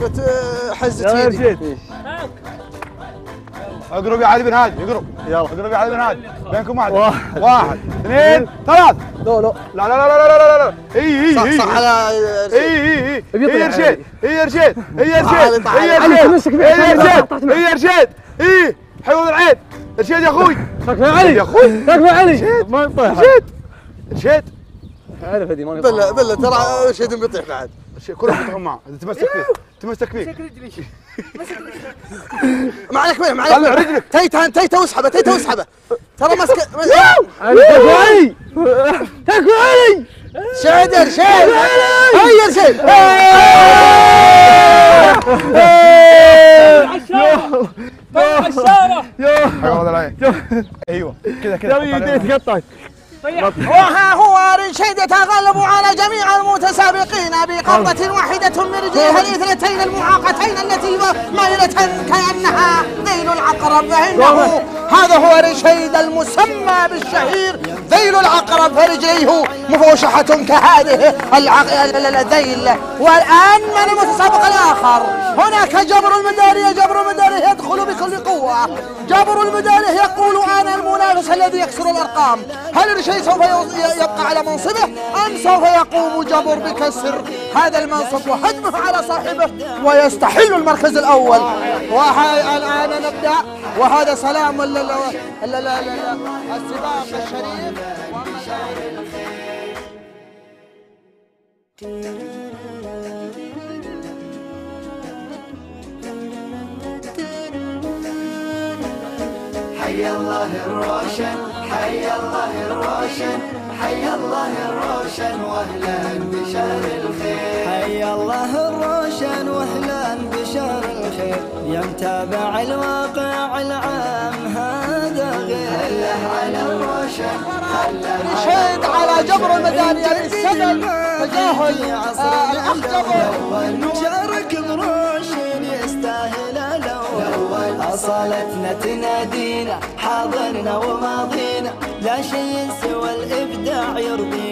قلت آه، حزت ايدي رشيد اقرب يا علي بن هادي اقرب. يلا. اقرب يا علي بن هادي. بينكم واحد. واحد. اثنين ثلاث. لا لا لا لا لا لا لا لا لا. إي إي صح إي صح على إي إي إي. رشيد. إي رشيد. إي رشيد. إي رشيد. إي رشيد. إي رشيد. إي. حيوان العين. رشيد يا أخوي. تكفى علي. يا أخوي. تكفى علي. ما يطيح رشيد. رشيد. عارف هذه ما بالله بالله ترى شيء بيطيح بعد. كره معه تمسك فيه تمسك فيه. مسك رجلي. مسك رجلي. ما عليك ما عليك طلع رجلك. تيتا تيتا واسحبه تيتا واسحبه. ترى ماسك تكوي تكوي شادر شادر. هيا شادر. طيب، عشارة. يا! والله أيوه كذا كذا يديه تقطعت وها هو رشيد يتغلب على جميع المتسابقين بقبضة واحدة من رجليه. الاثنتين المعاقتين التي مائلة كأنها ذيل العقرب. فإنه هذا هو رشيد المسمى بالشهير. ذيل العقرب فرجليه مفوشحة كهذه الذيل. والآن من المتسابق الآخر؟ هناك جبر المداري. جبر المداري يدخل بكل قوة. جبر المداري يقول أنا الذي يكسر الأرقام؟ هل رشيد سوف يبقى على منصبه؟ أم سوف يقوم جبر بكسر هذا المنصب وهدمه على صاحبه ويستحل المركز الأول؟ والآن نبدأ. وهذا سلام ال- ال- ال- ال- ال- السباق الشريف حي الله الروشن حي الله الروشن حي الله الروشن وأهلا بشهر الخير. حي الله الروشن وأهلا بشهر الخير. يا متابع الواقع العام هذا غير. هلا على الروشن هلا رشيد على جبر المداري للسبب تجاهل آه، الأخ جبر. شارك بروشن يستاهل وصلتنا تنادينا حاضرنا وماضينا. لا شيء سوى الإبداع يرضينا.